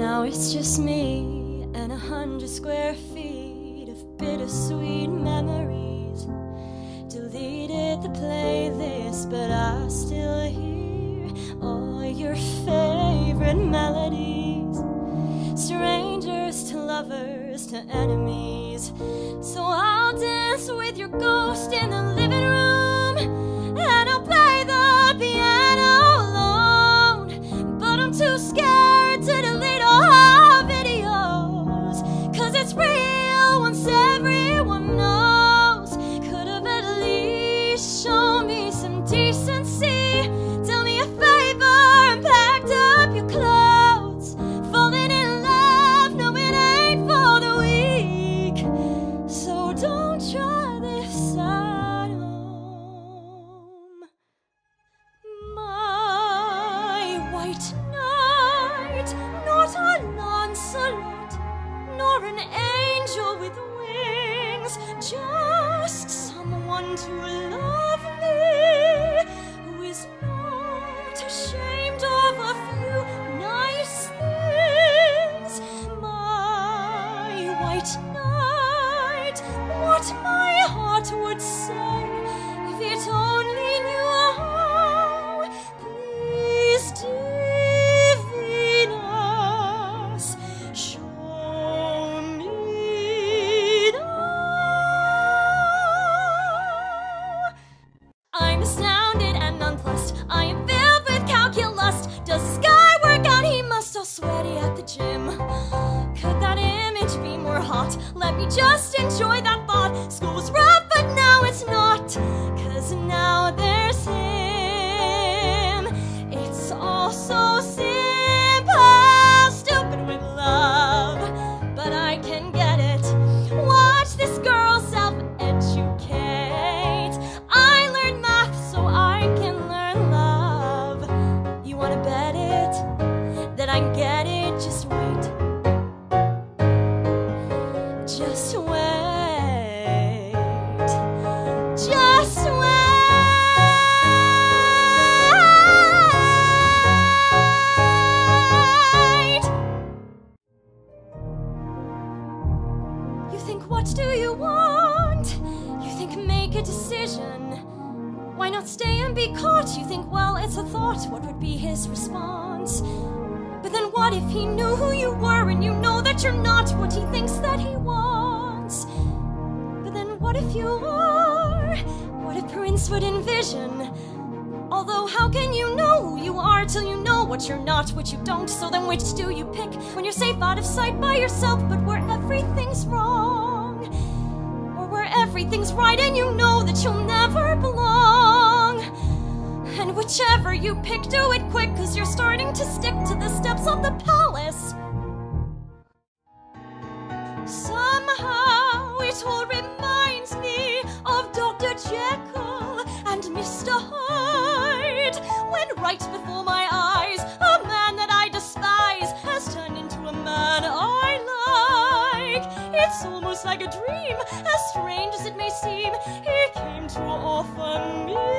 Now it's just me and a hundred square feet of bittersweet memories. Deleted the playlist, but I still hear all your favorite melodies. Strangers to lovers to enemies. So I'll dance with your ghost in the Knight, not a Lancelot, nor an angel with wings, just someone to love the gym. Could that image be more hot? Let me just enjoy that thought. School was rough, but now it's not. Cause now there's him. It's all so simple, stupid with love. But I can get it. Watch this girl self educate. I learned math so I can learn love. You wanna bet it? That I can get it? Just wait. Just wait. Just wait. You think, what do you want? You think, make a decision. Why not stay and be caught? You think, well, it's a thought. What would be his response? But then what if he knew who you were and you know that you're not what he thinks that he wants? But then what if you are? What if Prince would envision? Although, how can you know who you are till you know what you're not, what you don't? So then, which do you pick when you're safe out of sight by yourself, but where everything's wrong? Or where everything's right and you know that you'll never whichever you pick, do it quick, cause you're starting to stick to the steps of the palace. Somehow it all reminds me of Dr. Jekyll and Mr. Hyde. When right before my eyes, a man that I despise has turned into a man I like. It's almost like a dream, as strange as it may seem. He came to offer me